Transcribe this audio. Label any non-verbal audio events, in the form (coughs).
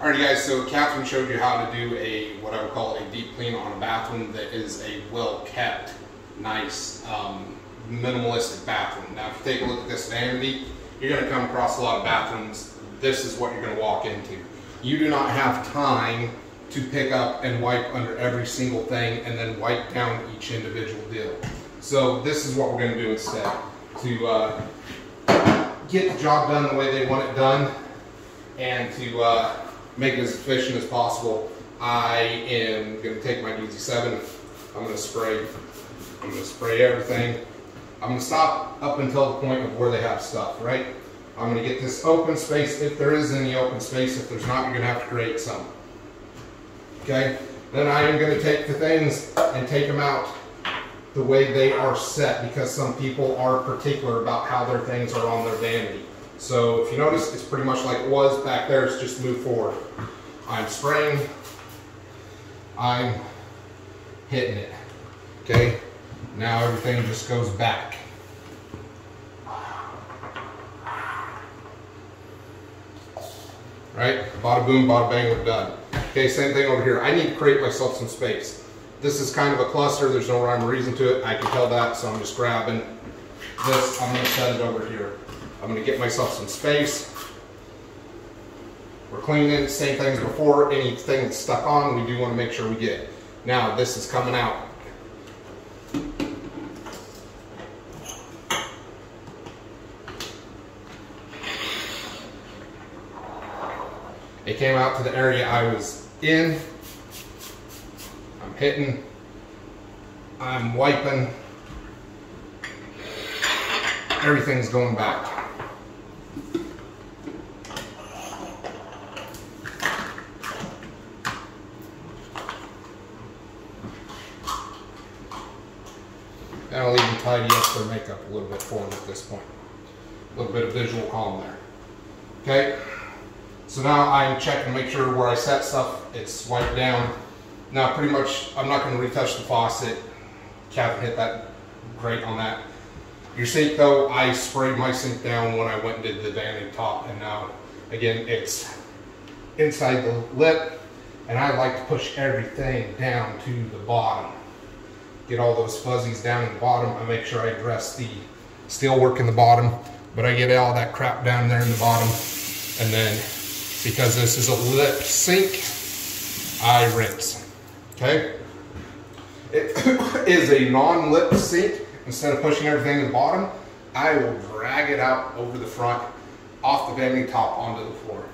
Alrighty guys, so Catherine showed you how to do a, what I would call a deep clean on a bathroom that is a well-kept, nice, um, minimalistic bathroom. Now if you take a look at this vanity, you're gonna come across a lot of bathrooms. This is what you're gonna walk into. You do not have time to pick up and wipe under every single thing and then wipe down each individual deal. So this is what we're gonna do instead. To uh, get the job done the way they want it done and to uh, make it as efficient as possible, I am gonna take my DZ7, I'm gonna spray, I'm gonna spray everything. I'm gonna stop up until the point of where they have stuff, right? I'm gonna get this open space, if there is any open space, if there's not, you're gonna have to create some. Okay, then I am gonna take the things and take them out the way they are set because some people are particular about how their things are on their vanity. So if you notice, it's pretty much like it was back there, it's just moved forward. I'm spraying, I'm hitting it, okay? Now everything just goes back. Right, bada boom, bada bang, we're done. Okay, same thing over here. I need to create myself some space. This is kind of a cluster, there's no rhyme or reason to it. I can tell that, so I'm just grabbing this, I'm gonna set it over here. I'm gonna get myself some space. We're cleaning, same things before, anything that's stuck on, we do wanna make sure we get. Now, this is coming out. It came out to the area I was in. I'm hitting, I'm wiping, everything's going back. I'll even tidy up their makeup a little bit for them at this point. A little bit of visual calm there. Okay, so now I'm checking to make sure where I set stuff, it's wiped down. Now pretty much, I'm not gonna retouch the faucet. Catherine hit that great on that. Your sink though, I sprayed my sink down when I went and did the vanity top and now, again, it's inside the lip and I like to push everything down to the bottom. Get all those fuzzies down in the bottom. I make sure I address the steel work in the bottom, but I get all that crap down there in the bottom. And then, because this is a lip sink, I rinse, okay? It (coughs) is a non-lip sink, instead of pushing everything to the bottom, I will drag it out over the front, off the vanity top onto the floor.